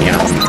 you know.